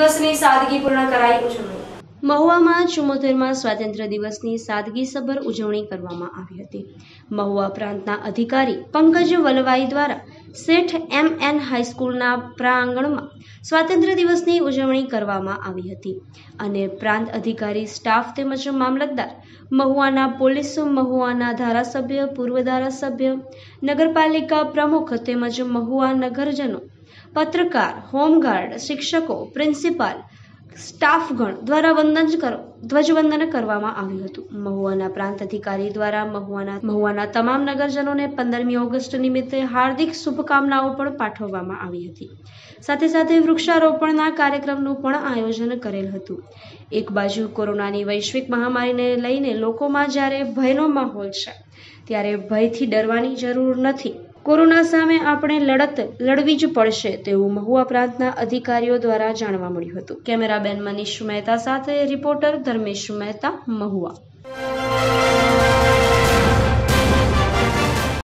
દિવસની સાદગીપૂર્ણ કરાઈ. ઉજવણી મહુવામાં ચુમ્મોતેરમાં સ્વાતંત્ર્ય દિવસની સાદગીસભર ઉજવણી કરવામાં આવી હતી. મહુવા પ્રાંતના અધિકારી પંકજ વલવાઈ દ્વારા શેઠ એમ એન હાઈસ્કૂલના પ્રાંગણમાં સ્વાતંત્ર્ય દિવસની ઉજવણી કરવામાં આવી હતી અને પ્રાંત અધિકારી, સ્ટાફ તેમજ મામલતદાર, મહુવાના પોલીસ, મહુવાના ધારાસભ્ય, પૂર્વ ધારાસભ્ય, નગરપાલિકા પ્રમુખ તેમજ મહુવા નગરજનો, પત્રકાર, હોમગાર્ડ, શિક્ષકો, પ્રિન્સિપાલ સ્ટાફગણ દ્વારા વંદન ધ્વજવંદન કરવામાં આવ્યું હતું. મહુવાના પ્રાંત અધિકારી દ્વારા મહુવાના મહુવાના તમામ નગરજનોને પંદરમી ઓગસ્ટ નિમિત્તે હાર્દિક શુભકામનાઓ પણ પાઠવવામાં આવી હતી. સાથે સાથે વૃક્ષારોપણના કાર્યક્રમનું પણ આયોજન કરેલ હતું. એક બાજુ કોરોનાની વૈશ્વિક મહામારીને લઈને લોકોમાં જ્યારે ભયનો માહોલ છે, ત્યારે ભયથી ડરવાની જરૂર નથી. કોરોના સામે આપણે લડત લડવી જ પડશે તેવું મહુવા પ્રાંતના અધિકારીઓ દ્વારા જાણવા મળ્યું હતું. કેમેરામેન મનીષ મહેતા સાથે રિપોર્ટર ધર્મેશ મહેતા મહુવા.